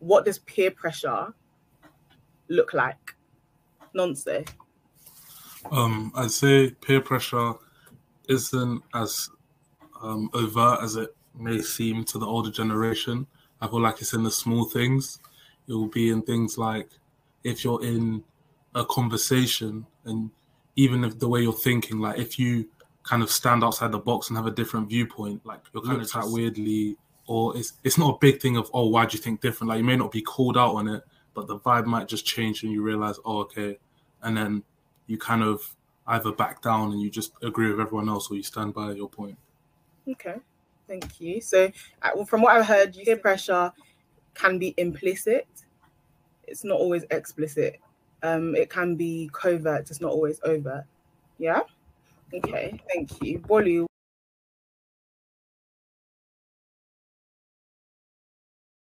what does peer pressure look like? Nonsense. Um, I'd say peer pressure isn't as um, overt as it may seem to the older generation. I feel like it's in the small things. It will be in things like if you're in a conversation and even if the way you're thinking, like if you kind of stand outside the box and have a different viewpoint, like you're kind of of weirdly, or it's it's not a big thing of oh why do you think different? Like you may not be called out on it, but the vibe might just change and you realize oh okay, and then you kind of either back down and you just agree with everyone else or you stand by your point. Okay, thank you. So, uh, from what I've heard, you say pressure can be implicit. It's not always explicit. Um, it can be covert. It's not always overt. Yeah. Okay. Thank you, Bolu.